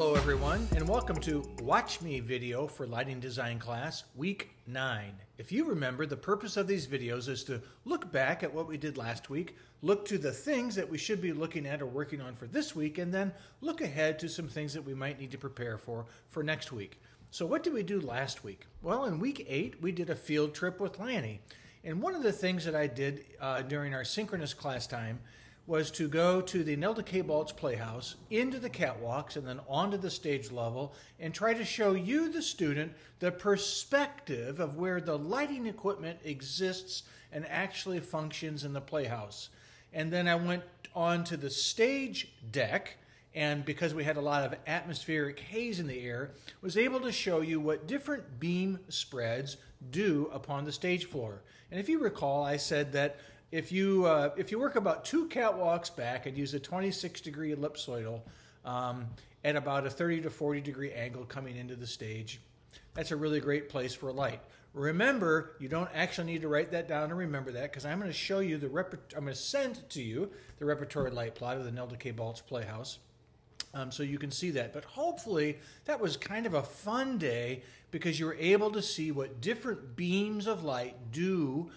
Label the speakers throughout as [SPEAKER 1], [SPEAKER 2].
[SPEAKER 1] everyone, and welcome to Watch Me video for Lighting Design class, week 9. If you remember, the purpose of these videos is to look back at what we did last week, look to the things that we should be looking at or working on for this week, and then look ahead to some things that we might need to prepare for for next week. So what did we do last week? Well, in week 8, we did a field trip with Lanny. And one of the things that I did uh, during our synchronous class time was to go to the Nelda K. Balch Playhouse, into the catwalks, and then onto the stage level, and try to show you, the student, the perspective of where the lighting equipment exists and actually functions in the playhouse. And then I went on to the stage deck, and because we had a lot of atmospheric haze in the air, was able to show you what different beam spreads do upon the stage floor. And if you recall, I said that if you uh, if you work about two catwalks back and use a 26 degree ellipsoidal um, at about a 30 to 40 degree angle coming into the stage, that's a really great place for light. Remember, you don't actually need to write that down and remember that because I'm going to show you the rep- I'm going to send to you the repertory light plot of the Nelda K. Balch Playhouse. Um, so you can see that. But hopefully, that was kind of a fun day because you were able to see what different beams of light do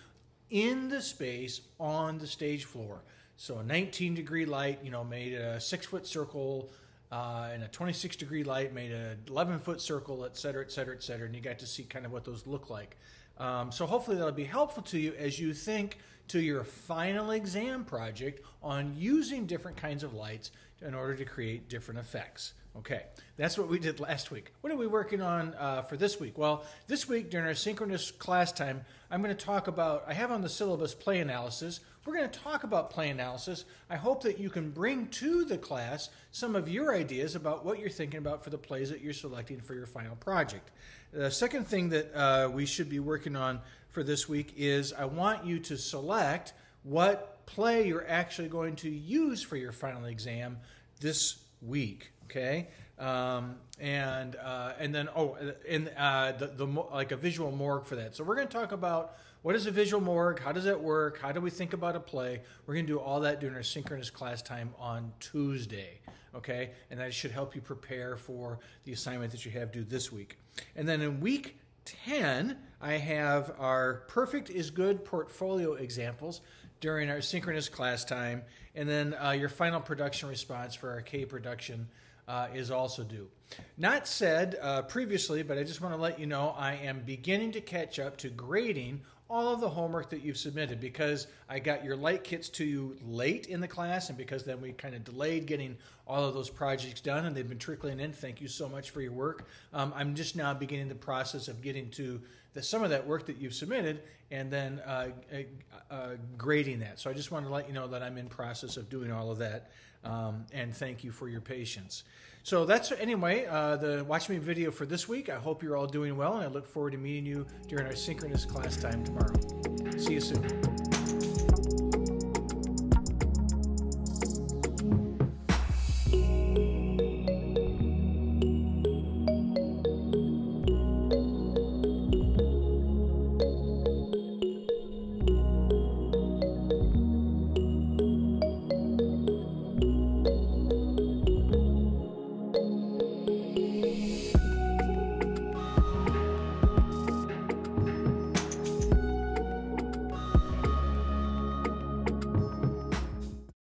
[SPEAKER 1] in the space on the stage floor. So a 19 degree light, you know, made a six foot circle, uh, and a 26 degree light made a 11 foot circle, et cetera, et cetera, et cetera. And you got to see kind of what those look like. Um, so hopefully that'll be helpful to you as you think to your final exam project on using different kinds of lights in order to create different effects. Okay, that's what we did last week. What are we working on uh, for this week? Well, this week during our synchronous class time, I'm going to talk about, I have on the syllabus play analysis. We're going to talk about play analysis. I hope that you can bring to the class some of your ideas about what you're thinking about for the plays that you're selecting for your final project. The second thing that uh, we should be working on for this week is I want you to select what play you're actually going to use for your final exam this week okay? Um, and uh, and then oh and uh, the, the like a visual morgue for that. So we're going to talk about what is a visual morgue how does it work how do we think about a play? We're going to do all that during our synchronous class time on tuesday okay? And that should help you prepare for the assignment that you have due this week. And then in week 10 i have our perfect is good portfolio examples during our synchronous class time and then uh, your final production response for our k production uh, is also due. Not said uh, previously, but I just want to let you know I am beginning to catch up to grading all of the homework that you've submitted because I got your light kits to you late in the class and because then we kind of delayed getting all of those projects done and they've been trickling in. Thank you so much for your work. Um, I'm just now beginning the process of getting to the, some of that work that you've submitted and then uh, uh, uh grading that. So I just want to let you know that I'm in process of doing all of that. Um, and thank you for your patience. So that's anyway uh, the Watch Me video for this week. I hope you're all doing well, and I look forward to meeting you during our synchronous class time tomorrow. See you soon.